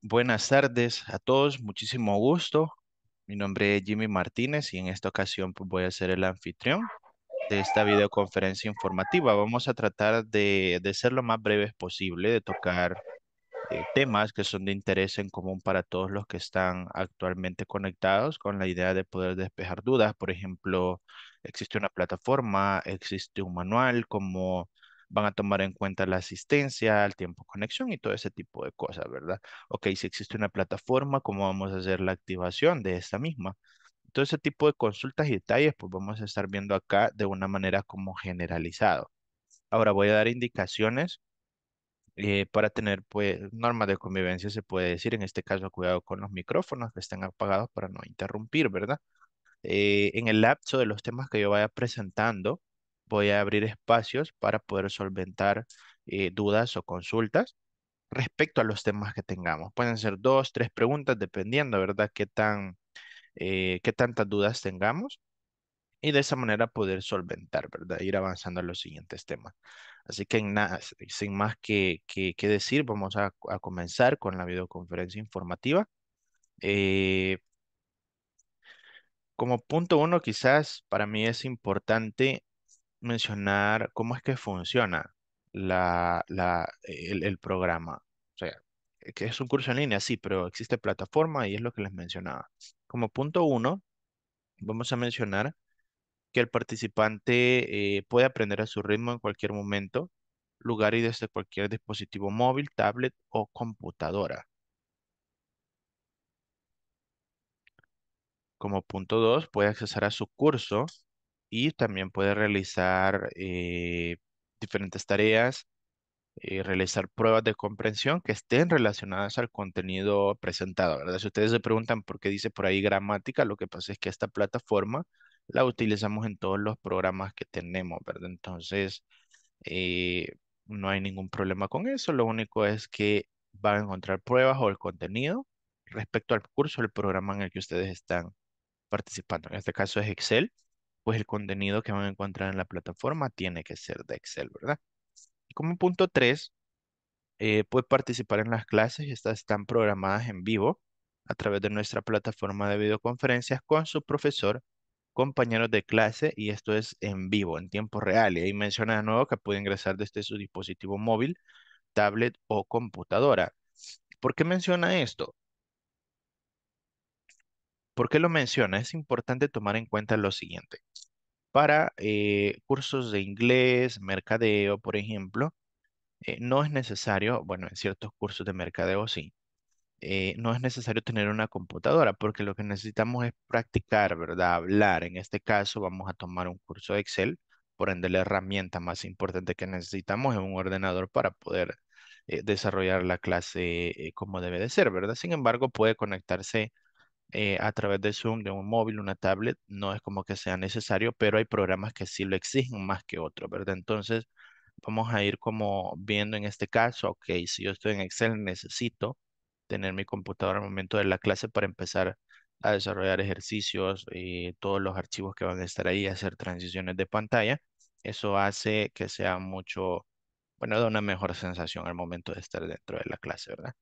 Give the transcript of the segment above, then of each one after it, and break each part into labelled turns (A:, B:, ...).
A: Buenas tardes a todos, muchísimo gusto. Mi nombre es Jimmy Martínez y en esta ocasión pues, voy a ser el anfitrión de esta videoconferencia informativa. Vamos a tratar de, ser lo más breves posible, de tocar eh, temas que son de interés en común para todos los que están actualmente conectados con la idea de poder despejar dudas. Por ejemplo, existe una plataforma, existe un manual, cómo van a tomar en cuenta la asistencia, el tiempo de conexión y todo ese tipo de cosas, ¿verdad? Ok, si existe una plataforma, ¿cómo vamos a hacer la activación de esta misma? Todo ese tipo de consultas y detalles, pues vamos a estar viendo acá de una manera como generalizado. Ahora voy a dar indicaciones eh, para tener pues normas de convivencia, se puede decir, en este caso, cuidado con los micrófonos que estén apagados para no interrumpir, ¿verdad? Eh, en el lapso de los temas que yo vaya presentando, voy a abrir espacios para poder solventar eh, dudas o consultas respecto a los temas que tengamos. Pueden ser dos, tres preguntas, dependiendo, ¿verdad? Qué tan, eh, qué tantas dudas tengamos y de esa manera poder solventar, ¿verdad? Ir avanzando a los siguientes temas. Así que nada, sin más que, que, decir, vamos a, a, comenzar con la videoconferencia informativa. Eh, como punto uno, quizás para mí es importante mencionar cómo es que funciona la, la, el, el programa. O sea, que es un curso en línea, sí, pero existe plataforma y es lo que les mencionaba. Como punto uno, vamos a mencionar que el participante eh, puede aprender a su ritmo en cualquier momento, lugar y desde cualquier dispositivo móvil, tablet o computadora. Como punto dos, puede accesar a su curso y también puede realizar eh, diferentes tareas, eh, realizar pruebas de comprensión que estén relacionadas al contenido presentado. Si ustedes se preguntan por qué dice por ahí gramática, lo que pasa es que esta plataforma la utilizamos en todos los programas que tenemos. Entonces, eh, no hay ningún problema con eso. Lo único es que van a encontrar pruebas o el contenido respecto al curso, el programa en el que ustedes están participando. En este caso es Excel, pues el contenido que van a encontrar en la plataforma tiene que ser de Excel, ¿verdad? Como punto 3, eh, puede participar en las clases, estas están programadas en vivo a través de nuestra plataforma de videoconferencias con su profesor compañeros de clase y esto es en vivo, en tiempo real. Y ahí menciona de nuevo que puede ingresar desde su dispositivo móvil, tablet o computadora. ¿Por qué menciona esto? ¿Por qué lo menciona? Es importante tomar en cuenta lo siguiente. Para eh, cursos de inglés, mercadeo, por ejemplo, eh, no es necesario, bueno, en ciertos cursos de mercadeo sí, eh, no es necesario tener una computadora porque lo que necesitamos es practicar, ¿verdad? Hablar. En este caso vamos a tomar un curso de Excel, por ende la herramienta más importante que necesitamos es un ordenador para poder desarrollar la clase como debe de ser, ¿verdad? Sin embargo, puede conectarse a través de Zoom, de un móvil, una tablet, no es como que sea necesario, pero hay programas que sí lo exigen más que otros, ¿verdad? Entonces, vamos a ir como viendo en este caso, ok, si yo estoy en Excel, necesito tener mi computadora al momento de la clase para empezar a desarrollar ejercicios y todos los archivos que van a estar ahí, hacer transiciones de pantalla. Eso hace que sea mucho, bueno, da una mejor sensación al momento de estar dentro de la clase, ¿verdad?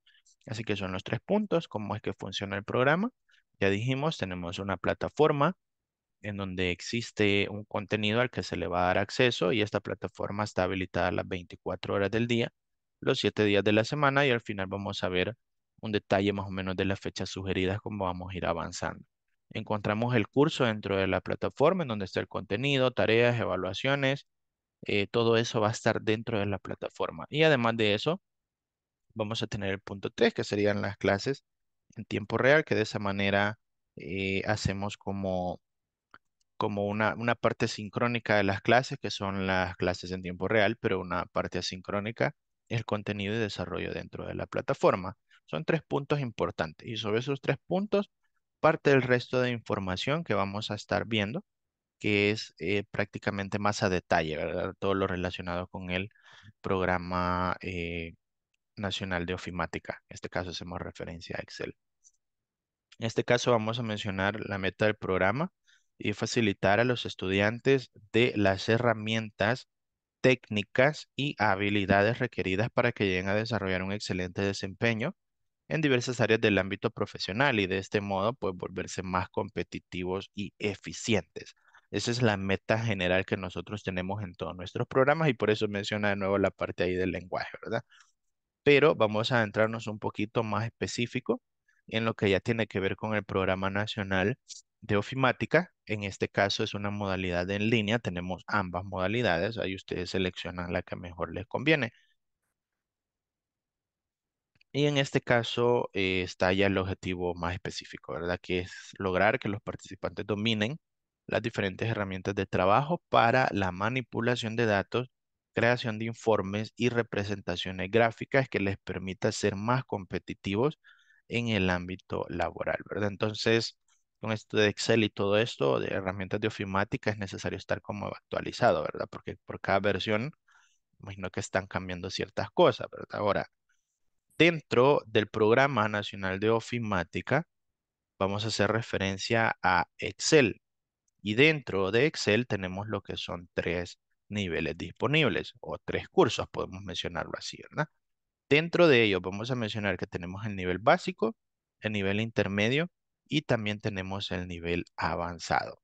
A: Así que son los tres puntos, cómo es que funciona el programa. Ya dijimos, tenemos una plataforma en donde existe un contenido al que se le va a dar acceso y esta plataforma está habilitada las 24 horas del día, los 7 días de la semana y al final vamos a ver un detalle más o menos de las fechas sugeridas como vamos a ir avanzando. Encontramos el curso dentro de la plataforma en donde está el contenido, tareas, evaluaciones, eh, todo eso va a estar dentro de la plataforma. Y además de eso, vamos a tener el punto 3, que serían las clases en tiempo real, que de esa manera eh, hacemos como, como una, una parte sincrónica de las clases, que son las clases en tiempo real, pero una parte asincrónica es el contenido y desarrollo dentro de la plataforma. Son tres puntos importantes y sobre esos tres puntos parte del resto de información que vamos a estar viendo, que es eh, prácticamente más a detalle, ¿verdad? Todo lo relacionado con el programa eh, nacional de ofimática. En este caso hacemos referencia a Excel. En este caso vamos a mencionar la meta del programa y facilitar a los estudiantes de las herramientas técnicas y habilidades requeridas para que lleguen a desarrollar un excelente desempeño en diversas áreas del ámbito profesional y de este modo, pues volverse más competitivos y eficientes. Esa es la meta general que nosotros tenemos en todos nuestros programas y por eso menciona de nuevo la parte ahí del lenguaje, ¿verdad? Pero vamos a entrarnos un poquito más específico en lo que ya tiene que ver con el Programa Nacional de Ofimática. En este caso es una modalidad en línea, tenemos ambas modalidades, ahí ustedes seleccionan la que mejor les conviene. Y en este caso eh, está ya el objetivo más específico, ¿verdad? Que es lograr que los participantes dominen las diferentes herramientas de trabajo para la manipulación de datos, creación de informes y representaciones gráficas que les permita ser más competitivos en el ámbito laboral, ¿verdad? Entonces, con esto de Excel y todo esto, de herramientas de ofimática, es necesario estar como actualizado, ¿verdad? Porque por cada versión, imagino que están cambiando ciertas cosas, ¿verdad? Ahora, Dentro del Programa Nacional de Ofimática, vamos a hacer referencia a Excel. Y dentro de Excel tenemos lo que son tres niveles disponibles o tres cursos, podemos mencionarlo así, ¿verdad? Dentro de ellos vamos a mencionar que tenemos el nivel básico, el nivel intermedio y también tenemos el nivel avanzado.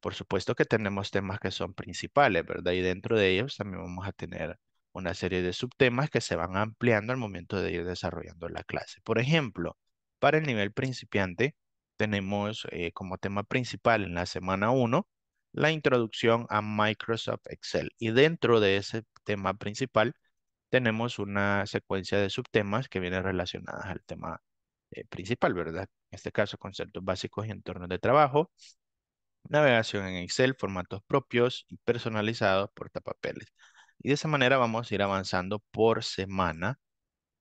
A: Por supuesto que tenemos temas que son principales, ¿verdad? Y dentro de ellos también vamos a tener una serie de subtemas que se van ampliando al momento de ir desarrollando la clase. Por ejemplo, para el nivel principiante, tenemos eh, como tema principal en la semana 1 la introducción a Microsoft Excel. Y dentro de ese tema principal, tenemos una secuencia de subtemas que vienen relacionadas al tema eh, principal, ¿verdad? En este caso, conceptos básicos y entornos de trabajo, navegación en Excel, formatos propios y personalizados, portapapeles. Y de esa manera vamos a ir avanzando por semana.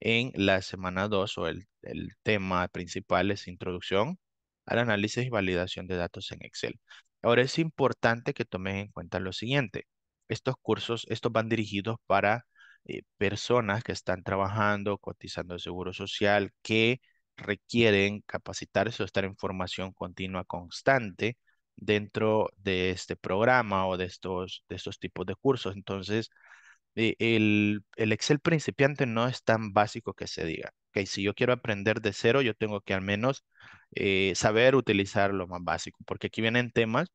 A: En la semana 2 o el, el tema principal es introducción al análisis y validación de datos en Excel. Ahora es importante que tomen en cuenta lo siguiente. Estos cursos, estos van dirigidos para eh, personas que están trabajando, cotizando el seguro social, que requieren capacitarse o estar en formación continua constante dentro de este programa o de estos, de estos tipos de cursos. Entonces, el, el Excel principiante no es tan básico que se diga. Okay, si yo quiero aprender de cero, yo tengo que al menos eh, saber utilizar lo más básico, porque aquí vienen temas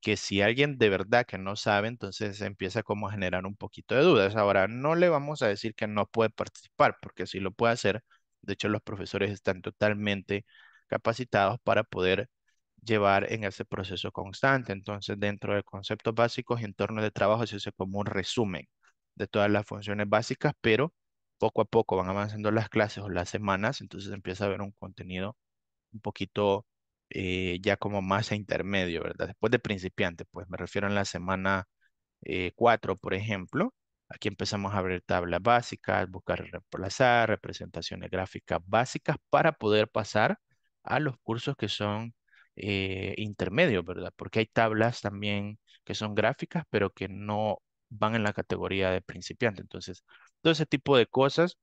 A: que si alguien de verdad que no sabe, entonces empieza como a generar un poquito de dudas. Ahora, no le vamos a decir que no puede participar, porque si lo puede hacer. De hecho, los profesores están totalmente capacitados para poder llevar en ese proceso constante. Entonces, dentro de conceptos básicos y entornos de trabajo, se hace como un resumen de todas las funciones básicas, pero poco a poco van avanzando las clases o las semanas, entonces empieza a haber un contenido un poquito eh, ya como más a intermedio, ¿verdad? Después de principiante, pues me refiero en la semana 4, eh, por ejemplo. Aquí empezamos a ver tablas básicas, buscar reemplazar, representaciones gráficas básicas para poder pasar a los cursos que son eh, intermedios, ¿verdad? Porque hay tablas también que son gráficas, pero que no van en la categoría de principiante. Entonces, todo ese tipo de cosas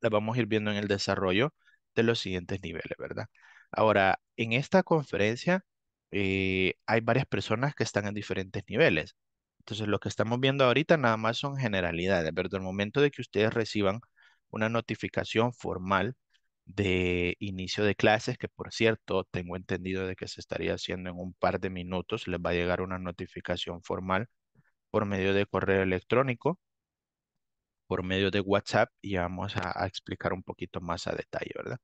A: las vamos a ir viendo en el desarrollo de los siguientes niveles, ¿verdad? Ahora, en esta conferencia eh, hay varias personas que están en diferentes niveles. Entonces, lo que estamos viendo ahorita nada más son generalidades, ¿verdad? El momento de que ustedes reciban una notificación formal de inicio de clases, que por cierto, tengo entendido de que se estaría haciendo en un par de minutos, les va a llegar una notificación formal por medio de correo electrónico, por medio de WhatsApp, y vamos a, explicar un poquito más a detalle, ¿verdad?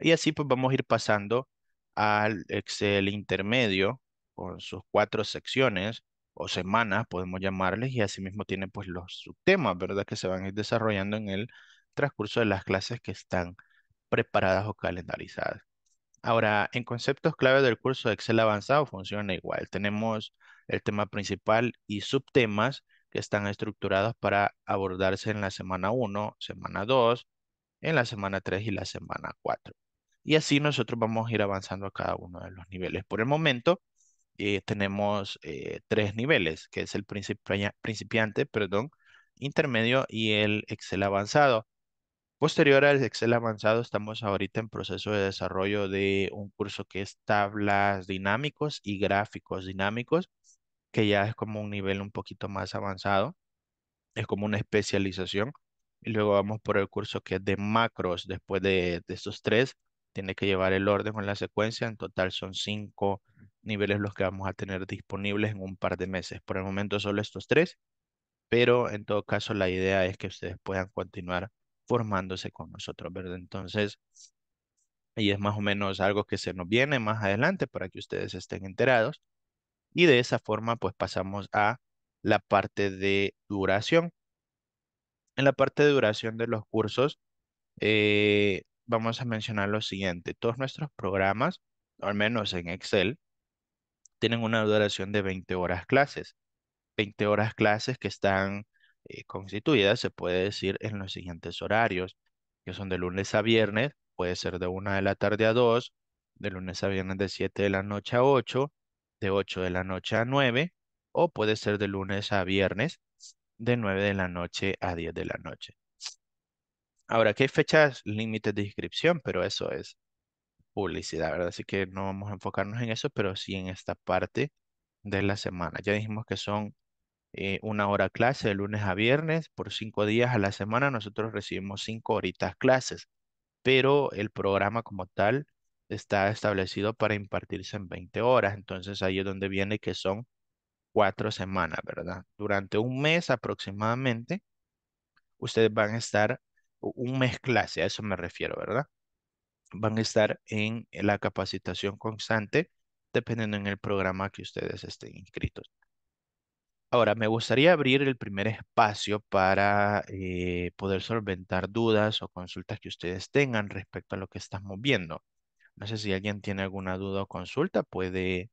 A: Y así pues vamos a ir pasando al Excel intermedio con sus cuatro secciones o semanas, podemos llamarles, y asimismo tiene pues los subtemas, ¿verdad? Que se van a ir desarrollando en el transcurso de las clases que están preparadas o calendarizadas. Ahora, en conceptos clave del curso de Excel avanzado funciona igual. Tenemos el tema principal y subtemas que están estructurados para abordarse en la semana 1, semana 2, en la semana 3 y la semana 4. Y así nosotros vamos a ir avanzando a cada uno de los niveles. Por el momento eh, tenemos eh, tres niveles, que es el principiante, perdón, intermedio y el Excel avanzado. Posterior al Excel avanzado, estamos ahorita en proceso de desarrollo de un curso que es tablas dinámicos y gráficos dinámicos, que ya es como un nivel un poquito más avanzado. Es como una especialización Y luego vamos por el curso que es de macros. Después de, estos tres, tiene que llevar el orden con la secuencia. En total son cinco niveles los que vamos a tener disponibles en un par de meses. Por el momento solo estos tres, pero en todo caso la idea es que ustedes puedan continuar formándose con nosotros, ¿verdad? Entonces, y es más o menos algo que se nos viene más adelante para que ustedes estén enterados. Y de esa forma, pues pasamos a la parte de duración. En la parte de duración de los cursos, eh, vamos a mencionar lo siguiente. Todos nuestros programas, al menos en Excel, tienen una duración de 20 horas clases. 20 horas clases que están eh, constituidas, se puede decir, en los siguientes horarios, que son de lunes a viernes, puede ser de 1 de la tarde a 2, de lunes a viernes de 7 de la noche a 8, de 8 de la noche a 9, o puede ser de lunes a viernes de 9 de la noche a 10 de la noche. Ahora, hay fechas límites de inscripción, pero eso es publicidad, ¿verdad? Así que no vamos a enfocarnos en eso, pero sí en esta parte de la semana. Ya dijimos que son eh, una hora clase de lunes a viernes por cinco días a la semana. Nosotros recibimos cinco horitas clases, pero el programa como tal está establecido para impartirse en 20 horas. Entonces ahí es donde viene que son cuatro semanas, ¿verdad? Durante un mes aproximadamente, ustedes van a estar un mes clase, a eso me refiero, ¿verdad? Van a estar en la capacitación constante, dependiendo en el programa que ustedes estén inscritos. Ahora, me gustaría abrir el primer espacio para eh, poder solventar dudas o consultas que ustedes tengan respecto a lo que estamos viendo. No sé si alguien tiene alguna duda o consulta, puede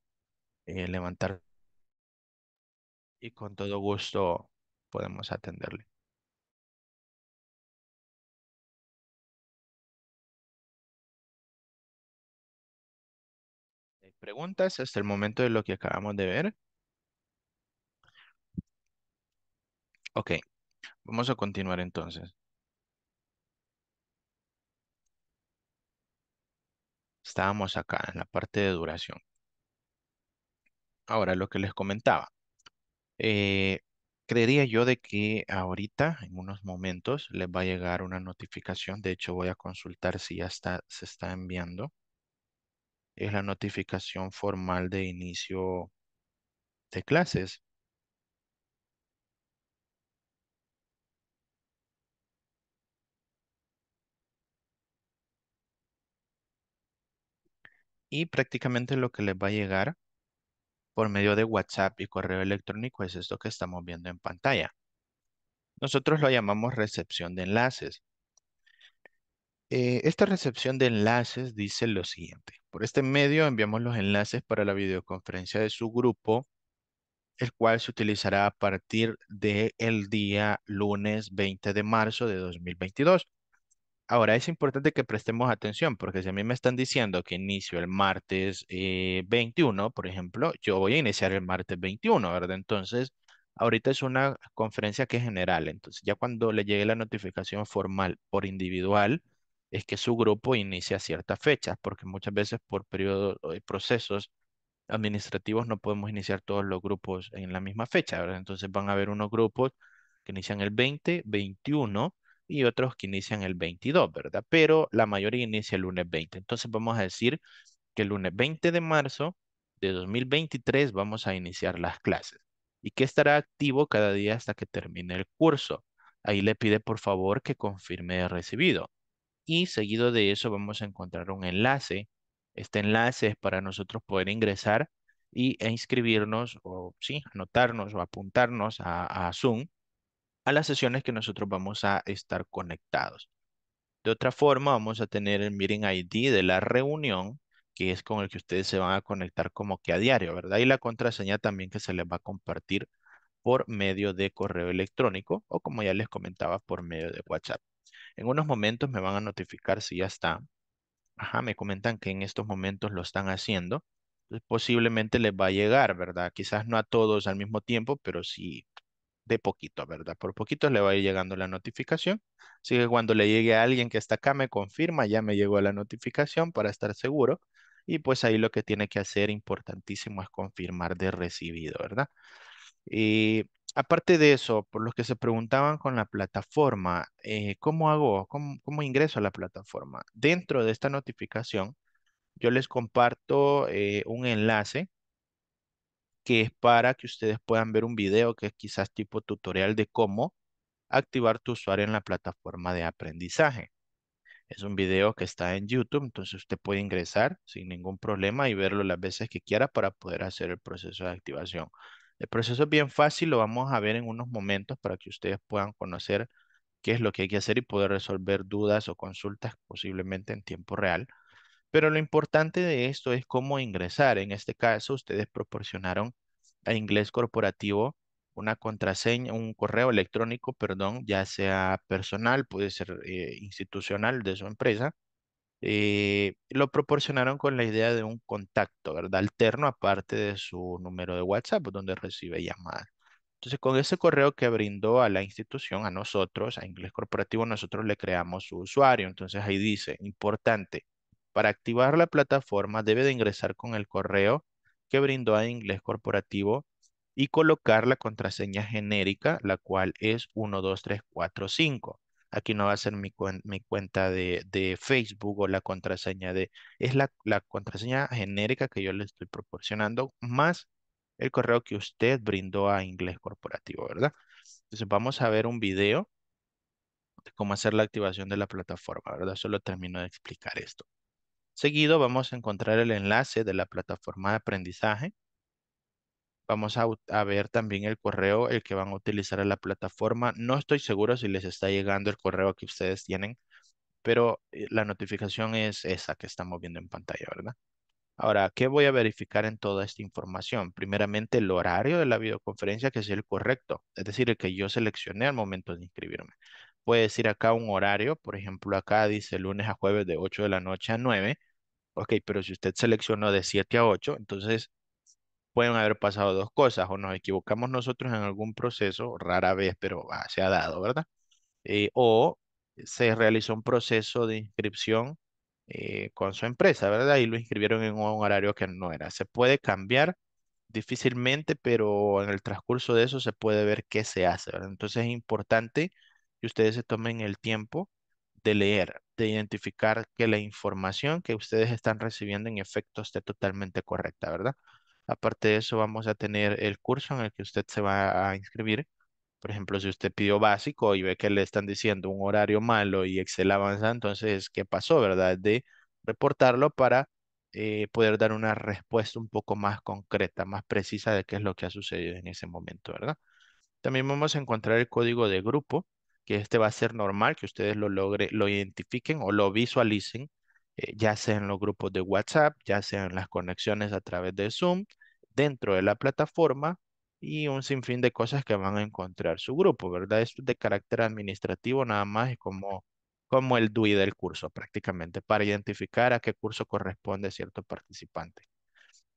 A: eh, levantar y con todo gusto podemos atenderle. ¿Hay preguntas hasta el momento de lo que acabamos de ver? Ok, vamos a continuar entonces. Estábamos acá en la parte de duración. Ahora, lo que les comentaba. Eh, creería yo de que ahorita, en unos momentos, les va a llegar una notificación. De hecho, voy a consultar si ya está, se está enviando. Es la notificación formal de inicio de clases. Y prácticamente lo que les va a llegar por medio de WhatsApp y correo electrónico es esto que estamos viendo en pantalla. Nosotros lo llamamos recepción de enlaces. Eh, esta recepción de enlaces dice lo siguiente. Por este medio enviamos los enlaces para la videoconferencia de su grupo el cual se utilizará a partir del día lunes 20 de marzo de 2022. Ahora es importante que prestemos atención porque si a mí me están diciendo que inicio el martes eh, 21, por ejemplo, yo voy a iniciar el martes 21, ¿verdad? Entonces, ahorita es una conferencia que es general. Entonces, ya cuando le llegue la notificación formal por individual, es que su grupo inicia ciertas fechas, porque muchas veces por periodos y procesos administrativos no podemos iniciar todos los grupos en la misma fecha, ¿verdad? Entonces van a haber unos grupos que inician el 20, 21 y otros que inician el 22, ¿verdad? Pero la mayoría inicia el lunes 20. Entonces vamos a decir que el lunes 20 de marzo de 2023 vamos a iniciar las clases y que estará activo cada día hasta que termine el curso. Ahí le pide por favor que confirme de recibido y seguido de eso vamos a encontrar un enlace. Este enlace es para nosotros poder ingresar y, e inscribirnos o sí, anotarnos o apuntarnos a, a Zoom a las sesiones que nosotros vamos a estar conectados. De otra forma, vamos a tener el Meeting ID de la reunión, que es con el que ustedes se van a conectar como que a diario, ¿verdad? Y la contraseña también que se les va a compartir por medio de correo electrónico o como ya les comentaba, por medio de WhatsApp. En unos momentos me van a notificar si ya está. Ajá, me comentan que en estos momentos lo están haciendo. Entonces, posiblemente les va a llegar, ¿verdad? Quizás no a todos al mismo tiempo, pero sí de poquito, ¿verdad? Por poquito le va a ir llegando la notificación. Así que cuando le llegue a alguien que está acá, me confirma, ya me llegó la notificación para estar seguro. Y pues ahí lo que tiene que hacer, importantísimo, es confirmar de recibido, ¿verdad? Y Aparte de eso, por los que se preguntaban con la plataforma, eh, ¿cómo hago? ¿Cómo, ingreso a la plataforma? Dentro de esta notificación, yo les comparto eh, un enlace que es para que ustedes puedan ver un video que es quizás tipo tutorial de cómo activar tu usuario en la plataforma de aprendizaje. Es un video que está en YouTube, entonces usted puede ingresar sin ningún problema y verlo las veces que quiera para poder hacer el proceso de activación. El proceso es bien fácil, lo vamos a ver en unos momentos para que ustedes puedan conocer qué es lo que hay que hacer y poder resolver dudas o consultas posiblemente en tiempo real. Pero lo importante de esto es cómo ingresar. En este caso, ustedes proporcionaron a Inglés Corporativo una contraseña, un correo electrónico, perdón, ya sea personal, puede ser eh, institucional de su empresa. eh, lo proporcionaron con la idea de un contacto, ¿verdad? Alterno, aparte de su número de WhatsApp, donde recibe llamadas. Entonces, con ese correo que brindó a la institución, a nosotros, a Inglés Corporativo, nosotros le creamos su usuario. Entonces, ahí dice, importante, para activar la plataforma debe de ingresar con el correo que brindó a Inglés Corporativo y colocar la contraseña genérica, la cual es 12345. Aquí no va a ser mi, cuen- mi cuenta de, de Facebook o la contraseña de... Es la, la contraseña genérica que yo le estoy proporcionando, más el correo que usted brindó a Inglés Corporativo, ¿verdad? Entonces vamos a ver un video de cómo hacer la activación de la plataforma, ¿verdad? Solo termino de explicar esto. Seguido vamos a encontrar el enlace de la plataforma de aprendizaje. Vamos a, ver también el correo, el que van a utilizar en la plataforma. No estoy seguro si les está llegando el correo que ustedes tienen, pero eh, la notificación es esa que estamos viendo en pantalla, ¿verdad? Ahora, ¿qué voy a verificar en toda esta información? Primeramente, el horario de la videoconferencia, que sea el correcto, es decir, el que yo seleccioné al momento de inscribirme. Puede decir acá un horario, por ejemplo, acá dice lunes a jueves de 8 de la noche a 9. Ok, pero si usted seleccionó de 7 a 8, entonces pueden haber pasado dos cosas, o nos equivocamos nosotros en algún proceso, rara vez, pero ah, se ha dado, ¿verdad? eh, o se realizó un proceso de inscripción eh, con su empresa, ¿verdad? Y lo inscribieron en un horario que no era. Se puede cambiar difícilmente, pero en el transcurso de eso se puede ver qué se hace, ¿verdad? Entonces es importante que ustedes se tomen el tiempo de leer, de identificar que la información que ustedes están recibiendo en efecto esté totalmente correcta, ¿verdad? Aparte de eso, vamos a tener el curso en el que usted se va a inscribir por ejemplo, si usted pidió básico y ve que le están diciendo un horario malo y Excel avanza, entonces, ¿qué pasó, verdad? De reportarlo para eh, poder dar una respuesta un poco más concreta, más precisa de qué es lo que ha sucedido en ese momento, ¿verdad? También vamos a encontrar el código de grupo, que este va a ser normal, que ustedes lo logre, lo identifiquen o lo visualicen, eh, ya sea en los grupos de WhatsApp, ya sea en las conexiones a través de Zoom, dentro de la plataforma y un sinfín de cosas que van a encontrar su grupo, ¿verdad? Esto es de carácter administrativo nada más y como, como el DUI del curso prácticamente, para identificar a qué curso corresponde cierto participante.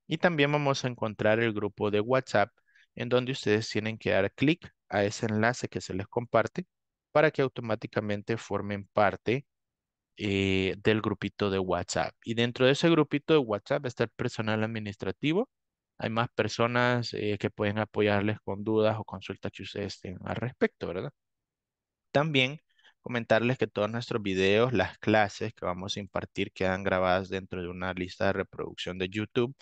A: Y también vamos a encontrar el grupo de WhatsApp en donde ustedes tienen que dar clic a ese enlace que se les comparte para que automáticamente formen parte eh, del grupito de WhatsApp. Y dentro de ese grupito de WhatsApp está el personal administrativo. Hay más personas eh, que pueden apoyarles con dudas o consultas que ustedes tengan al respecto, ¿verdad? También comentarles que todos nuestros videos, las clases que vamos a impartir quedan grabadas dentro de una lista de reproducción de YouTube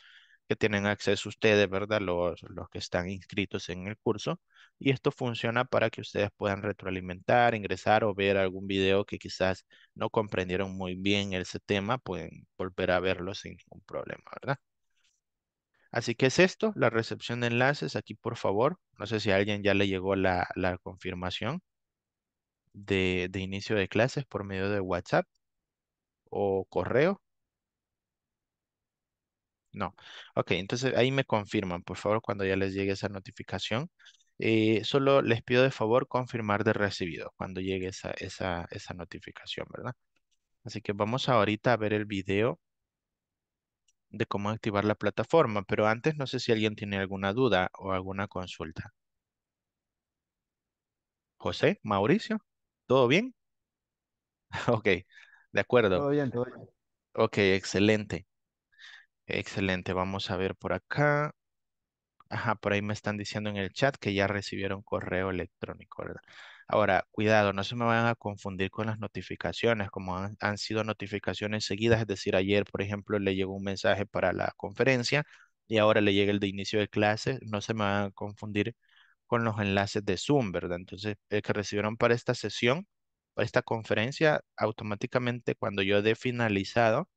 A: que tienen acceso ustedes, ¿verdad? Los, los que están inscritos en el curso. Y esto funciona para que ustedes puedan retroalimentar, ingresar o ver algún video que quizás no comprendieron muy bien ese tema, pueden volver a verlo sin ningún problema, ¿verdad? Así que es esto, la recepción de enlaces. Aquí, por favor, no sé si a alguien ya le llegó la, la confirmación de, de inicio de clases por medio de WhatsApp o correo. No. Ok, entonces ahí me confirman, por favor, cuando ya les llegue esa notificación. Eh, solo les pido de favor confirmar de recibido cuando llegue esa, esa, esa notificación, ¿verdad? Así que vamos ahorita a ver el video de cómo activar la plataforma, pero antes no sé si alguien tiene alguna duda o alguna consulta. José, Mauricio, ¿todo bien? Ok, de acuerdo.
B: Todo bien, todo bien.
A: Ok, excelente. Excelente. Vamos a ver por acá. Ajá, por ahí me están diciendo en el chat que ya recibieron correo electrónico, ¿verdad? Ahora, cuidado, no se me vayan a confundir con las notificaciones, como han, sido notificaciones seguidas, es decir, ayer, por ejemplo, le llegó un mensaje para la conferencia y ahora le llega el de inicio de clases, no se me van a confundir con los enlaces de Zoom, ¿verdad? Entonces, el que recibieron para esta sesión, para esta conferencia, automáticamente cuando yo dé finalizado,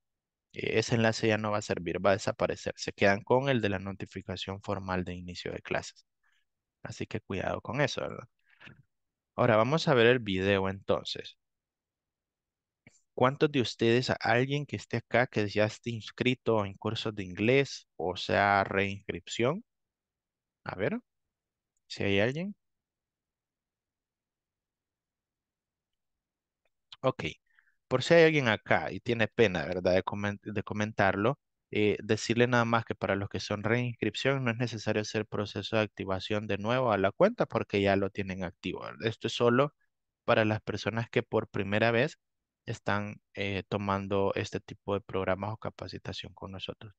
A: ese enlace ya no va a servir, va a desaparecer. Se quedan con el de la notificación formal de inicio de clases. Así que cuidado con eso, ¿verdad? Ahora vamos a ver el video entonces. ¿Cuántos de ustedes, alguien que esté acá, que ya esté inscrito en cursos de inglés o sea reinscripción? A ver, si hay alguien. Ok, por si hay alguien acá y tiene pena, ¿verdad?, de, comen- de comentarlo, eh, decirle nada más que para los que son reinscripción no es necesario hacer proceso de activación de nuevo a la cuenta porque ya lo tienen activo. Esto es solo para las personas que por primera vez están eh, tomando este tipo de programas o capacitación con nosotros.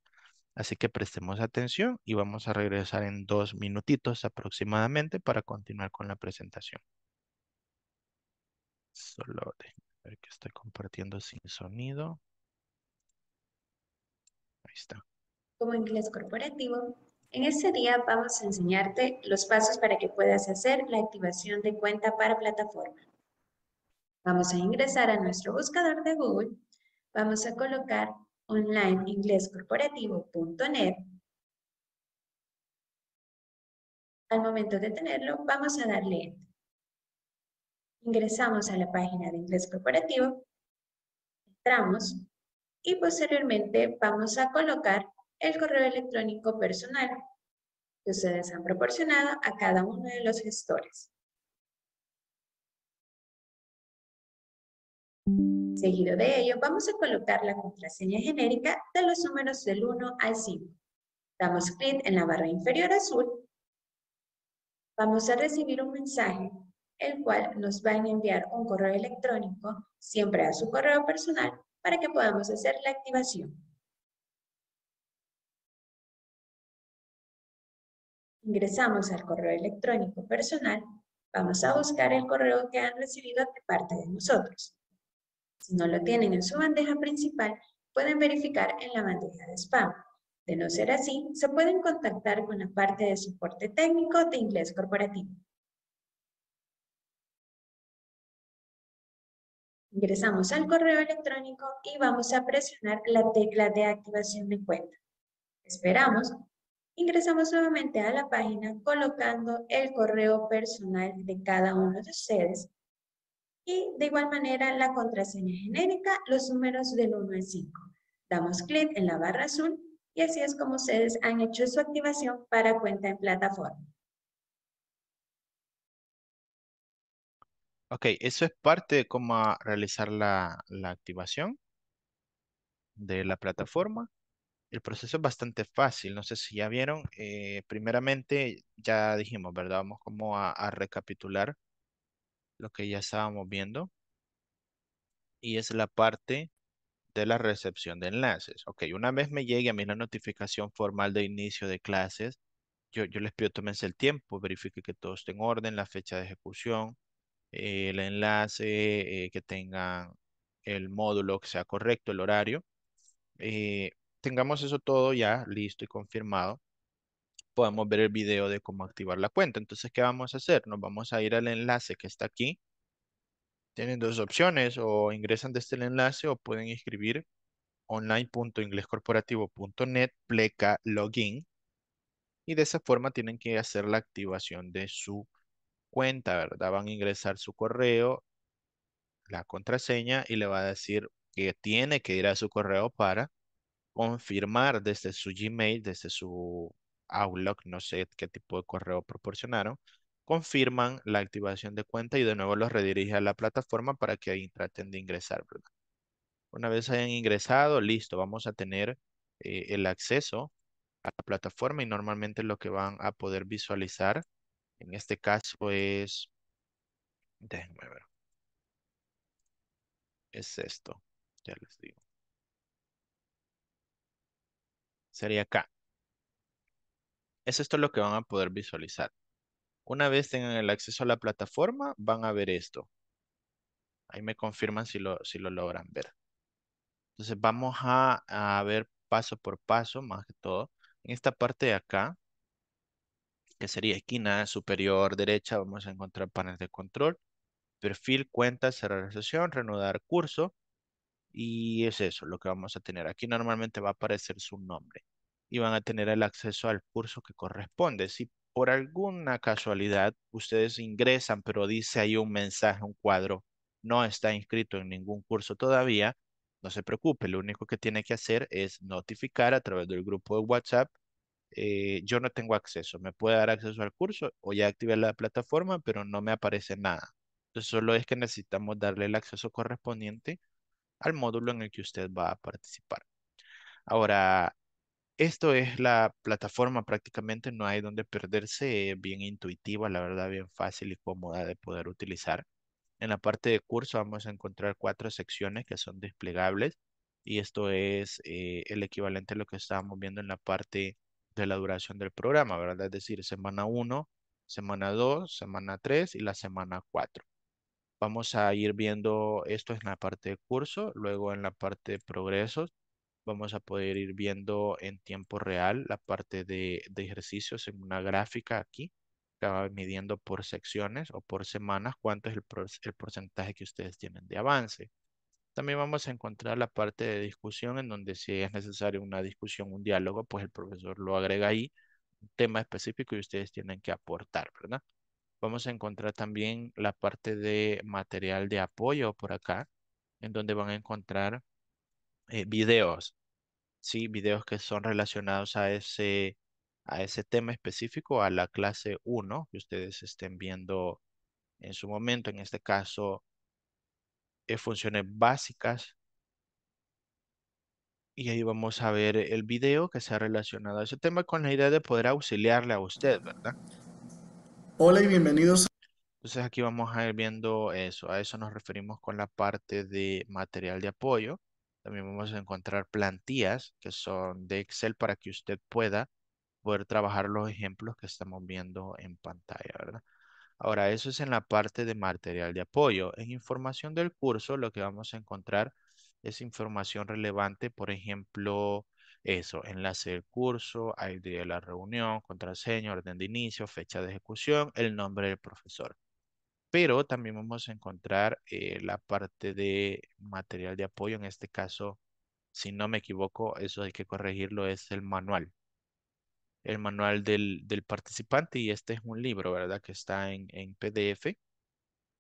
A: Así que prestemos atención y vamos a regresar en dos minutitos aproximadamente para continuar con la presentación. Solo de ver que estoy compartiendo sin sonido. Ahí está.
B: Como inglés corporativo, en este día vamos a enseñarte los pasos para que puedas hacer la activación de cuenta para plataforma. Vamos a ingresar a nuestro buscador de Google. Vamos a colocar onlineinglescorporativo.net. Al momento de tenerlo, vamos a darle Enter. Ingresamos a la página de Inglés Corporativo, entramos y posteriormente vamos a colocar el correo electrónico personal que ustedes han proporcionado a cada uno de los gestores. Seguido de ello, vamos a colocar la contraseña genérica de los números del 1 al 5. Damos clic en la barra inferior azul. Vamos a recibir un mensaje el cual nos va a enviar un correo electrónico, siempre a su correo personal, para que podamos hacer la activación. Ingresamos al correo electrónico personal, vamos a buscar el correo que han recibido de parte de nosotros. Si no lo tienen en su bandeja principal, pueden verificar en la bandeja de spam. De no ser así, se pueden contactar con la parte de soporte técnico de inglés corporativo. Ingresamos al correo electrónico y vamos a presionar la tecla de activación de cuenta. Esperamos. Ingresamos nuevamente a la página colocando el correo personal de cada uno de ustedes y de igual manera la contraseña genérica, los números del 1 al 5. Damos clic en la barra azul y así es como ustedes han hecho su activación para cuenta en plataforma.
A: Ok, eso es parte de cómo realizar la, la activación de la plataforma. El proceso es bastante fácil, no sé si ya vieron. eh, primeramente, ya dijimos, ¿verdad? Vamos como a, a recapitular lo que ya estábamos viendo. Y es la parte de la recepción de enlaces. Ok, una vez me llegue a mí la notificación formal de inicio de clases, yo, yo les pido tómense el tiempo, verifique que todo esté en orden, la fecha de ejecución, el enlace, eh, que tengan el módulo que sea correcto, el horario. Eh, tengamos eso todo ya listo y confirmado, podemos ver el video de cómo activar la cuenta. Entonces, ¿qué vamos a hacer? Nos vamos a ir al enlace que está aquí. Tienen dos opciones, o ingresan desde el enlace o pueden escribir online.inglescorporativo.net pleca login y de esa forma tienen que hacer la activación de su cuenta, ¿verdad? Van a ingresar su correo, la contraseña y le va a decir que tiene que ir a su correo para confirmar desde su Gmail, desde su Outlook, no sé qué tipo de correo proporcionaron, confirman la activación de cuenta y de nuevo los redirige a la plataforma para que ahí traten de ingresar, ¿verdad? Una vez hayan ingresado, listo, vamos a tener eh, el acceso a la plataforma y normalmente lo que van a poder visualizar en este caso es, déjenme ver, es esto, ya les digo. Sería acá. Es esto lo que van a poder visualizar. Una vez tengan el acceso a la plataforma, van a ver esto. Ahí me confirman si lo, si lo logran ver. Entonces vamos a, a ver paso por paso, más que todo. En esta parte de acá, que sería esquina superior derecha, vamos a encontrar panel de control, perfil, cuenta, cerrar sesión, reanudar curso. Y es eso lo que vamos a tener. Aquí normalmente va a aparecer su nombre y van a tener el acceso al curso que corresponde. Si por alguna casualidad ustedes ingresan, pero dice ahí un mensaje, un cuadro, no está inscrito en ningún curso todavía, no se preocupe, lo único que tiene que hacer es notificar a través del grupo de WhatsApp. Eh, yo no tengo acceso, me puede dar acceso al curso o ya activé la plataforma, pero no me aparece nada. Entonces solo es que necesitamos darle el acceso correspondiente al módulo en el que usted va a participar. Ahora, esto es la plataforma prácticamente, no hay donde perderse, bien intuitiva, la verdad, bien fácil y cómoda de poder utilizar. En la parte de curso vamos a encontrar cuatro secciones que son desplegables y esto es eh, el equivalente a lo que estábamos viendo en la parte de la duración del programa, ¿verdad? Es decir, semana 1, semana 2, semana 3 y la semana 4. Vamos a ir viendo esto en la parte de curso, luego en la parte de progresos. Vamos a poder ir viendo en tiempo real la parte de, ejercicios en una gráfica aquí, que va midiendo por secciones o por semanas cuánto es el porcentaje que ustedes tienen de avance. También vamos a encontrar la parte de discusión en donde si es necesario una discusión, un diálogo, pues el profesor lo agrega ahí, un tema específico y ustedes tienen que aportar, ¿verdad? Vamos a encontrar también la parte de material de apoyo por acá, en donde van a encontrar eh, videos, ¿sí? Videos que son relacionados a ese, a ese tema específico, a la clase uno que ustedes estén viendo en su momento. En este caso, eh, funciones básicas. Y ahí vamos a ver el video que sea relacionado a ese tema con la idea de poder auxiliarle a usted, ¿verdad?
C: Hola y bienvenidos.
A: Entonces aquí vamos a ir viendo eso. A eso nos referimos con la parte de material de apoyo. También vamos a encontrar plantillas que son de Excel para que usted pueda poder trabajar los ejemplos que estamos viendo en pantalla, ¿verdad? Ahora, eso es en la parte de material de apoyo. En información del curso, lo que vamos a encontrar es información relevante, por ejemplo, eso, enlace del curso, ID de la reunión, contraseña, orden de inicio, fecha de ejecución, el nombre del profesor pero también vamos a encontrar eh, la parte de material de apoyo. En este caso, si no me equivoco, eso hay que corregirlo, es el manual. El manual del, del participante y este es un libro, ¿verdad? Que está en, en PDF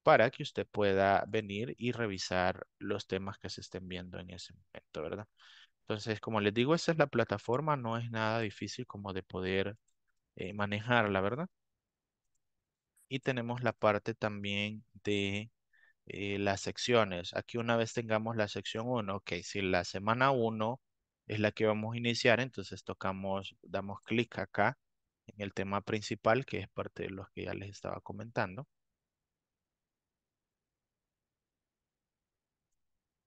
A: para que usted pueda venir y revisar los temas que se estén viendo en ese momento, ¿verdad? Entonces, como les digo, esa es la plataforma, no es nada difícil como de poder eh, manejarla, ¿verdad? Y tenemos la parte también de eh, las secciones. Aquí una vez tengamos la sección uno ok, si la semana uno es la que vamos a iniciar, entonces tocamos, damos clic acá en el tema principal, que es parte de los que ya les estaba comentando.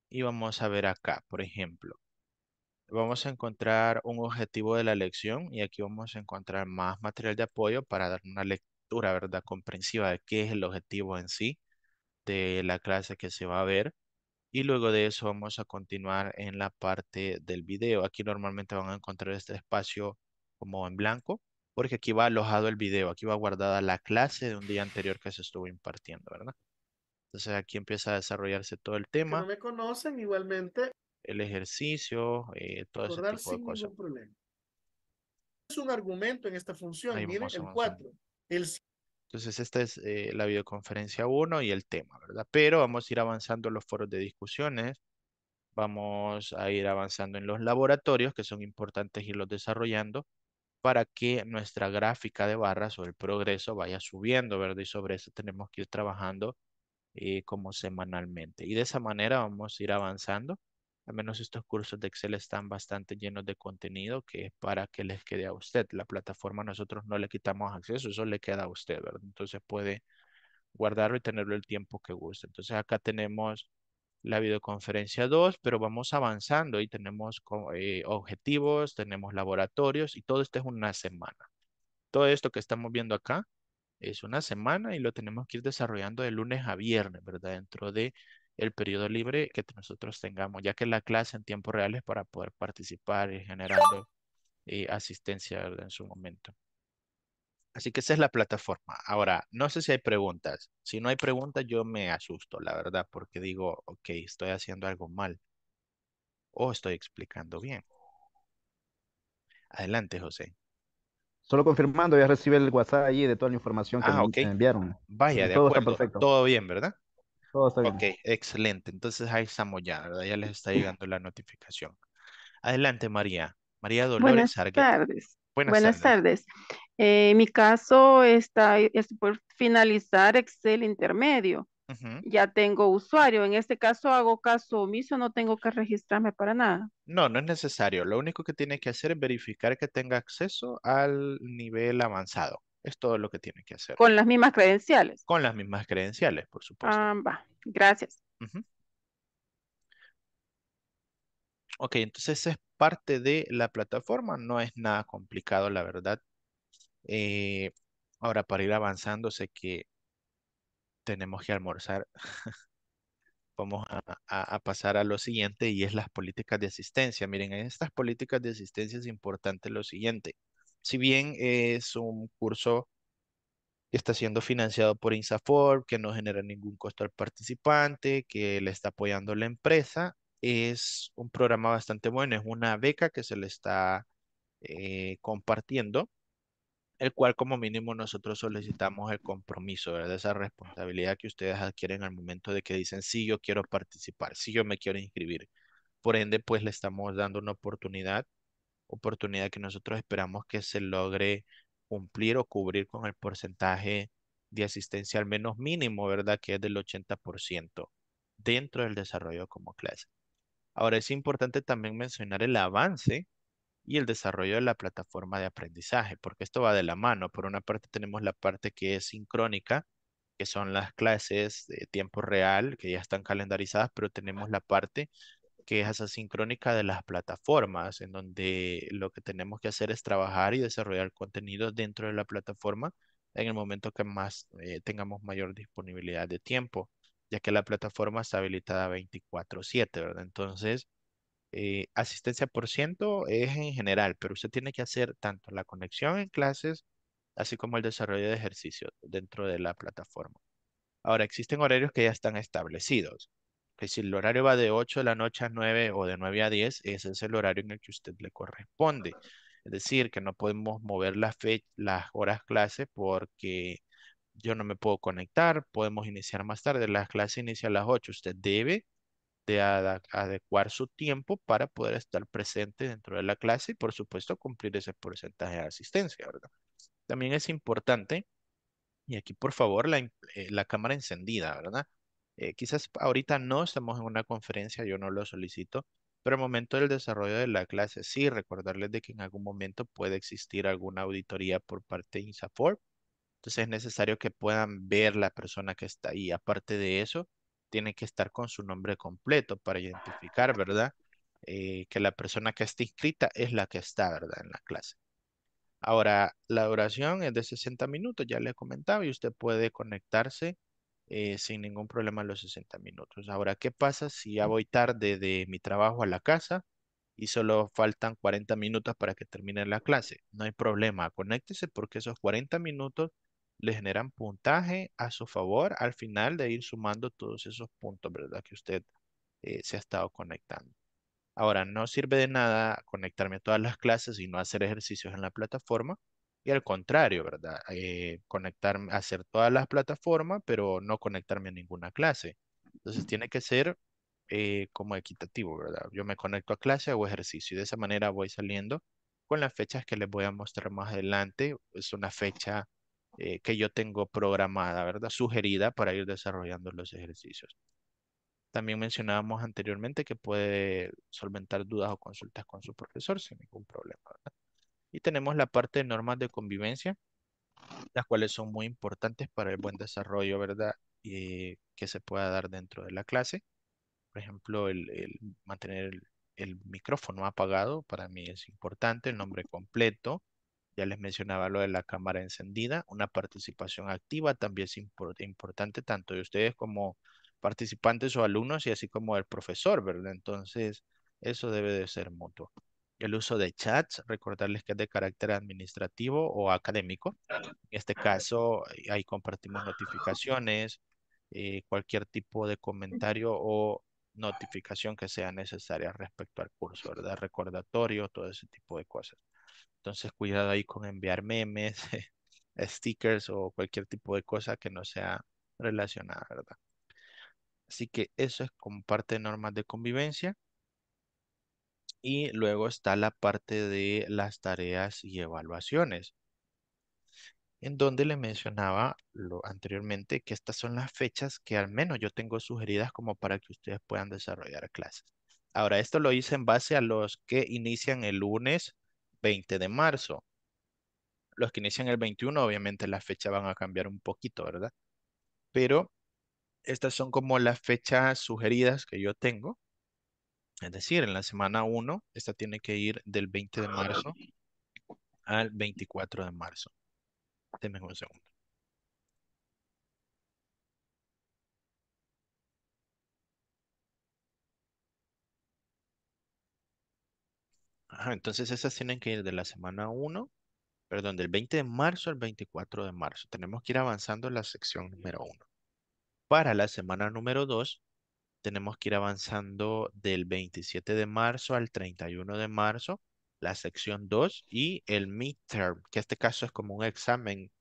A: Y vamos a ver acá, por ejemplo, vamos a encontrar un objetivo de la lección y aquí vamos a encontrar más material de apoyo para dar una lectura, ¿verdad? Comprensiva de qué es el objetivo en sí de la clase que se va a ver. Y luego de eso vamos a continuar en la parte del video. Aquí normalmente van a encontrar este espacio como en blanco, porque aquí va alojado el video, aquí va guardada la clase de un día anterior que se estuvo impartiendo, ¿verdad? Entonces aquí empieza a desarrollarse todo el
C: Que no
A: tema,
C: me conocen igualmente,
A: el ejercicio, eh, todo ese tipo de
C: sin
A: cosas.
C: ningún problema. Es un argumento en esta función.
A: Ahí
C: Mire
A: vamos
C: el
A: avanzando.
C: 4. El
A: Entonces esta es eh, la videoconferencia 1 y el tema, ¿verdad? Pero vamos a ir avanzando en los foros de discusiones, vamos a ir avanzando en los laboratorios, que son importantes irlos desarrollando para que nuestra gráfica de barras o el progreso vaya subiendo, ¿verdad? Y sobre eso tenemos que ir trabajando eh, como semanalmente. Y de esa manera vamos a ir avanzando. Al menos estos cursos de Excel están bastante llenos de contenido que es para que les quede a usted. La plataforma nosotros no le quitamos acceso, eso le queda a usted, ¿verdad? Entonces puede guardarlo y tenerlo el tiempo que guste. Entonces acá tenemos la videoconferencia 2, pero vamos avanzando y tenemos eh, objetivos, tenemos laboratorios y todo esto es una semana. Todo esto que estamos viendo acá es una semana y lo tenemos que ir desarrollando de lunes a viernes, ¿verdad? Dentro de el periodo libre que nosotros tengamos, ya que la clase en tiempo real es para poder participar y generando eh, asistencia ¿verdad? en su momento. Así que esa es la plataforma. Ahora, no sé si hay preguntas. Si no hay preguntas, yo me asusto, la verdad, porque digo, ok, estoy haciendo algo mal o estoy explicando bien. Adelante, José.
D: Solo confirmando, ya recibí el WhatsApp allí de toda la información que
A: Ah,
D: me enviaron.
A: Vaya, de
D: todo está
A: acuerdo.
D: perfecto.
A: Todo bien, ¿verdad?
D: Todo está bien.
A: Ok, excelente. Entonces ahí estamos ya, ¿verdad? Ya les está llegando la notificación. Adelante, María. María Dolores
E: Buenas
A: Argueta.
E: tardes.
A: Buenas
E: Buenas
A: tardes.
E: tardes. Eh, en mi caso está es por finalizar Excel intermedio. Ya tengo usuario. En este caso hago caso omiso, no tengo que registrarme para nada.
A: No, no es necesario. Lo único que tiene que hacer es verificar que tenga acceso al nivel avanzado. Es todo lo que tiene que hacer.
E: Con las mismas credenciales.
A: Con las mismas credenciales, por supuesto.
E: Ah, va. Gracias.
A: Ujú. Ok, entonces es parte de la plataforma. No es nada complicado, la verdad. Eh, ahora, para ir avanzando, sé que tenemos que almorzar. Vamos a, a- a pasar a lo siguiente y es las políticas de asistencia. Miren, en estas políticas de asistencia es importante lo siguiente. Si bien es un curso que está siendo financiado por INSAFORP, que no genera ningún costo al participante, que le está apoyando la empresa, es un programa bastante bueno, es una beca que se le está eh, compartiendo el cual como mínimo nosotros solicitamos el compromiso, ¿verdad? Esa responsabilidad que ustedes adquieren al momento de que dicen, sí, yo quiero participar, sí, yo me quiero inscribir. Por ende, pues le estamos dando una oportunidad, oportunidad que nosotros esperamos que se logre cumplir o cubrir con el porcentaje de asistencia al menos mínimo, ¿verdad? Que es del 80% dentro del desarrollo como clase. Ahora es importante también mencionar el avance y el desarrollo de la plataforma de aprendizaje, porque esto va de la mano. Por una parte tenemos la parte que es sincrónica, que son las clases de tiempo real, que ya están calendarizadas, pero tenemos la parte que es asincrónica de las plataformas, en donde lo que tenemos que hacer es trabajar y desarrollar contenido dentro de la plataforma en el momento que más eh, tengamos mayor disponibilidad de tiempo, ya que la plataforma está habilitada 24/7, ¿verdad? Entonces, eh, asistencia por ciento es en general, pero usted tiene que hacer tanto la conexión en clases, así como el desarrollo de ejercicios dentro de la plataforma. Ahora, existen horarios que ya están establecidos. Que si el horario va de 8 de la noche a 9 o de 9 a 10, ese es el horario en el que usted le corresponde. Es decir, que no podemos mover la fe- las horas clase porque yo no me puedo conectar, podemos iniciar más tarde. La clase inicia a las 8. Usted debe de adecuar su tiempo para poder estar presente dentro de la clase y por supuesto cumplir ese porcentaje de asistencia, ¿verdad? También es importante, y aquí por favor la, eh, la cámara encendida, ¿verdad? Eh, quizás ahorita no estamos en una conferencia, yo no lo solicito, pero al momento del desarrollo de la clase sí recordarles de que en algún momento puede existir alguna auditoría por parte de INSAFORP entonces es necesario que puedan ver la persona que está ahí. Aparte de eso, tiene que estar con su nombre completo para identificar, ¿verdad? Eh, que la persona que está inscrita es la que está, ¿verdad? En la clase. Ahora, la duración es de 60 minutos, ya le he comentado, y usted puede conectarse eh, sin ningún problema los 60 minutos. Ahora, ¿qué pasa si ya voy tarde de mi trabajo a la casa y solo faltan 40 minutos para que termine la clase? No hay problema, conéctese porque esos 40 minutos le generan puntaje a su favor al final de ir sumando todos esos puntos, ¿verdad? Que usted eh, se ha estado conectando. Ahora, no sirve de nada conectarme a todas las clases y no hacer ejercicios en la plataforma. Y al contrario, ¿verdad? Eh, conectarme, hacer todas las plataformas, pero no conectarme a ninguna clase. Entonces tiene que ser eh, como equitativo, ¿verdad? Yo me conecto a clase, hago ejercicio y de esa manera voy saliendo con las fechas que les voy a mostrar más adelante. Es una fecha eh, que yo tengo programada, ¿verdad? Sugerida para ir desarrollando los ejercicios. También mencionábamos anteriormente que puede solventar dudas o consultas con su profesor sin ningún problema, ¿verdad? Y tenemos la parte de normas de convivencia, las cuales son muy importantes para el buen desarrollo, ¿verdad? Y que se pueda dar dentro de la clase. Por ejemplo, el, mantener el, micrófono apagado para mí es importante, el nombre completo, Ya les mencionaba lo de la cámara encendida, una participación activa también es impor- importante tanto de ustedes como participantes o alumnos y así como el profesor, ¿verdad? Entonces, eso debe de ser mutuo. El uso de chats, recordarles que es de carácter administrativo o académico. En este caso, eh, ahí compartimos notificaciones, eh, cualquier tipo de comentario o notificación que sea necesaria respecto al curso, ¿verdad? Recordatorio, todo ese tipo de cosas. Entonces, cuidado ahí con enviar memes, stickers o cualquier tipo de cosa que no sea relacionada, ¿verdad? Así que eso es como parte de normas de convivencia. Y luego está la parte de las tareas y evaluaciones, en donde le mencionaba lo anteriormente que estas son las fechas que al menos yo tengo sugeridas como para que ustedes puedan desarrollar clases. Ahora, esto lo hice en base a los que inician el lunes 20 de marzo. Los que inician el 21, obviamente las fechas van a cambiar un poquito, ¿verdad? Pero estas son como las fechas sugeridas que yo tengo. Es decir, en la semana 1, esta tiene que ir del 20 de marzo al 24 de marzo. Denme un segundo. Ajá, entonces esas tienen que ir de la semana 1, perdón, del 20 de marzo al 24 de marzo. Tenemos que ir avanzando en la sección número 1. Para la semana número 2, tenemos que ir avanzando del 27 de marzo al 31 de marzo, la sección 2 y el midterm, que este caso es como un examen,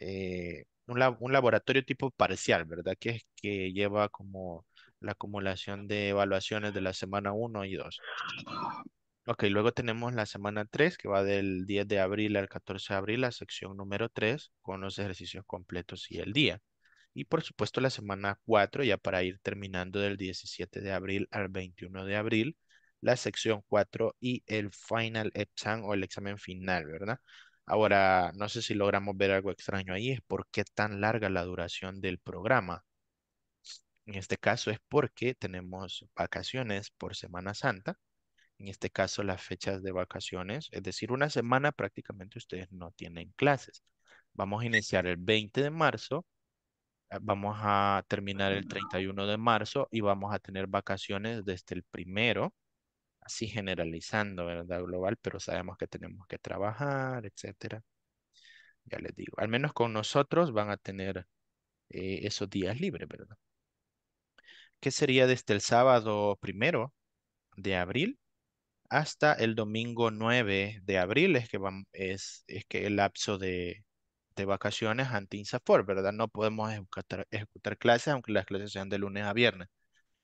A: eh, un, un laboratorio tipo parcial, ¿verdad? Que, es- que lleva como la acumulación de evaluaciones de la semana 1 y 2. Ok, luego tenemos la semana 3, que va del 10 de abril al 14 de abril, la sección número 3, con los ejercicios completos y el día. Y por supuesto la semana 4, ya para ir terminando del 17 de abril al 21 de abril, la sección 4 y el final exam o el examen final, ¿verdad? Ahora, no sé si logramos ver algo extraño ahí, es por qué tan larga la duración del programa. En este caso es porque tenemos vacaciones por Semana Santa. En este caso, las fechas de vacaciones, es decir, una semana prácticamente ustedes no tienen clases. Vamos a iniciar el 20 de marzo Vamos a terminar el 31 de marzo y vamos a tener vacaciones desde el primero, así generalizando, ¿verdad? Global, pero sabemos que tenemos que trabajar, etcétera. Ya les digo, al menos con nosotros van a tener eh, esos días libres, ¿verdad? ¿Qué sería desde el sábado primero de abril hasta el domingo 9 de abril? Es que, es, es que el lapso de, de vacaciones ante INSAFOR, ¿verdad? No podemos ejecutar, ejecutar clases aunque las clases sean de lunes a viernes.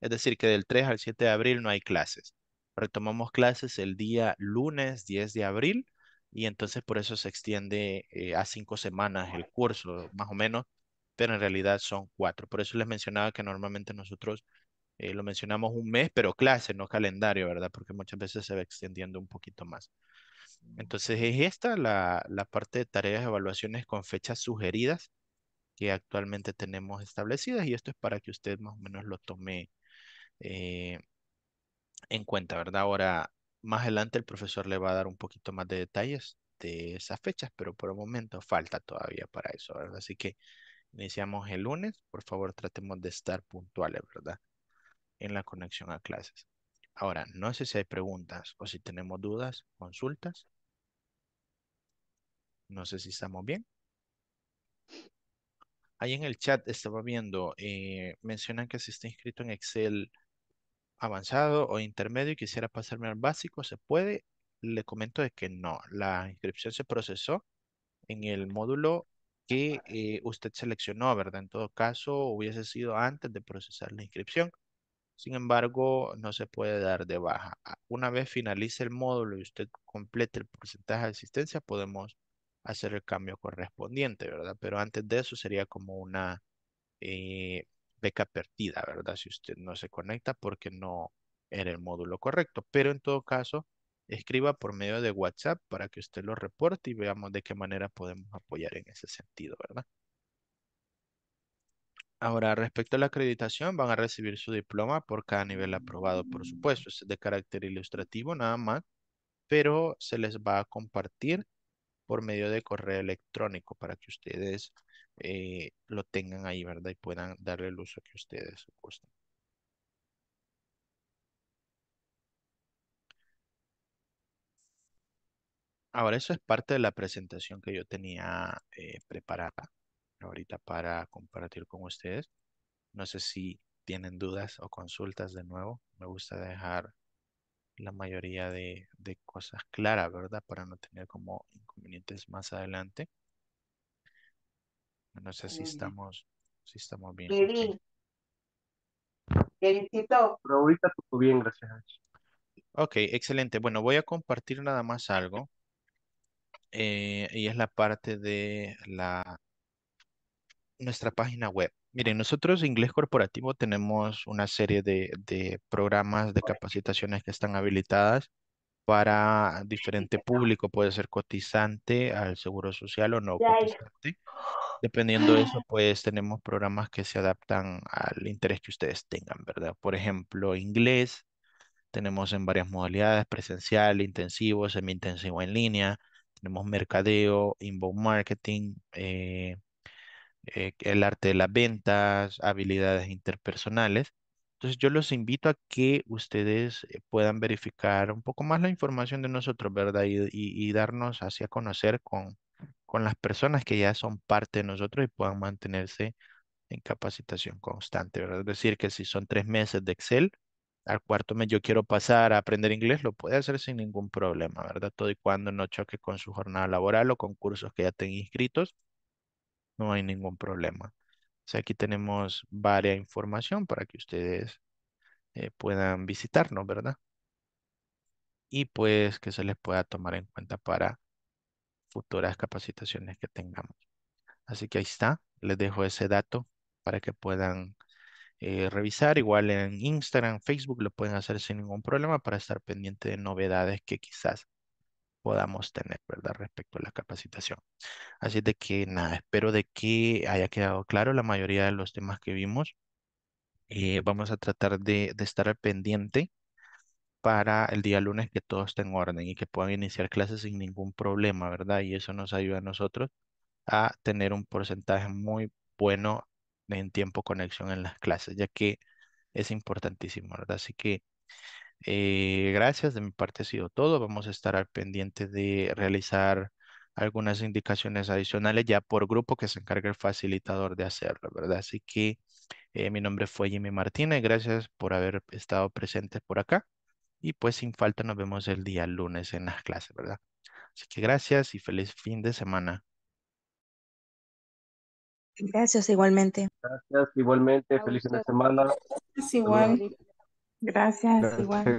A: Es decir, que del 3 al 7 de abril no hay clases. Retomamos clases el día lunes 10 de abril y entonces por eso se extiende eh, a cinco semanas el curso, más o menos, pero en realidad son cuatro. Por eso les mencionaba que normalmente nosotros eh, lo mencionamos un mes, pero clase, no calendario, ¿verdad? Porque muchas veces se va extendiendo un poquito más. Entonces es esta la, la parte de tareas evaluaciones con fechas sugeridas que actualmente tenemos establecidas y esto es para que usted más o menos lo tome eh, en cuenta, ¿verdad? Ahora, más adelante el profesor le va a dar un poquito más de detalles de esas fechas, pero por el momento falta todavía para eso, ¿verdad? Así que iniciamos el lunes. Por favor, tratemos de estar puntuales, ¿verdad? En la conexión a clases. Ahora, no sé si hay preguntas o si tenemos dudas, consultas. No sé si estamos bien. Ahí en el chat estaba viendo, eh, mencionan que si está inscrito en Excel avanzado o intermedio y quisiera pasarme al básico, ¿se puede? Le comento de que no. La inscripción se procesó en el módulo que eh, usted seleccionó, ¿verdad? En todo caso, hubiese sido antes de procesar la inscripción. Sin embargo, no se puede dar de baja. Una vez finalice el módulo y usted complete el porcentaje de asistencia, podemos hacer el cambio correspondiente, ¿verdad? Pero antes de eso sería como una eh, beca perdida, ¿verdad? Si usted no se conecta porque no era el módulo correcto. Pero en todo caso, escriba por medio de WhatsApp para que usted lo reporte y veamos de qué manera podemos apoyar en ese sentido, ¿verdad? Ahora, respecto a la acreditación, van a recibir su diploma por cada nivel aprobado, por supuesto. Es de carácter ilustrativo nada más, pero se les va a compartir por medio de correo electrónico para que ustedes eh, lo tengan ahí, ¿verdad? Y puedan darle el uso que ustedes gusten. Ahora, eso es parte de la presentación que yo tenía eh, preparada ahorita para compartir con ustedes. No sé si tienen dudas o consultas de nuevo. Me gusta dejar la mayoría de, de cosas claras, ¿verdad? Para no tener como inconvenientes más adelante. No sé si estamos, si estamos bien.
F: Kevin. Kevincito.
G: Pero ahorita todo bien, gracias.
A: Ok, excelente. Bueno, voy a compartir nada más algo. eh, y es la parte de la nuestra página web. Miren, nosotros Inglés Corporativo tenemos una serie de, de programas de capacitaciones que están habilitadas para diferente público. Puede ser cotizante al Seguro Social o no cotizante. Dependiendo de eso, pues tenemos programas que se adaptan al interés que ustedes tengan, ¿verdad? Por ejemplo, inglés, tenemos en varias modalidades, presencial, intensivo, semi-intensivo en línea. Tenemos mercadeo, inbound marketing, eh, eh, el arte de las ventas, habilidades interpersonales. Entonces yo los invito a que ustedes eh, puedan verificar un poco más la información de nosotros, ¿verdad? Y, y- darnos hacia conocer con, con las personas que ya son parte de nosotros y puedan mantenerse en capacitación constante, ¿verdad? Es decir, que si son tres meses de Excel, al cuarto mes yo quiero pasar a aprender inglés, lo puede hacer sin ningún problema, ¿verdad? Todo y cuando no choque con su jornada laboral o con cursos que ya tengan inscritos no hay ningún problema. O sea, aquí tenemos varias información para que ustedes eh, puedan visitarnos, ¿verdad? Y pues que se les pueda tomar en cuenta para futuras capacitaciones que tengamos. Así que ahí está, les dejo ese dato para que puedan eh, revisar. Igual en Instagram, Facebook lo pueden hacer sin ningún problema para estar pendiente de novedades que quizás podamos tener, ¿verdad? Respecto a la capacitación. Así de que nada, espero de que haya quedado claro la mayoría de los temas que vimos. Eh, vamos a tratar de, de estar pendiente para el día lunes que todo esté en orden y que puedan iniciar clases sin ningún problema, ¿verdad? Y eso nos ayuda a nosotros a tener un porcentaje muy bueno en tiempo conexión en las clases, ya que es importantísimo, ¿verdad? Así que eh, gracias, de mi parte ha sido todo. Vamos a estar al pendiente de realizar algunas indicaciones adicionales ya por grupo que se encargue el facilitador de hacerlo, ¿verdad? Así que eh, mi nombre fue Jimmy Martínez, gracias por haber estado presentes por acá y pues sin falta nos vemos el día lunes en las clases, ¿verdad? Así que gracias y feliz fin de semana.
H: Gracias igualmente.
G: Gracias, igualmente, feliz fin de semana.
H: igual. Gracias,
D: Gracias.
H: igual.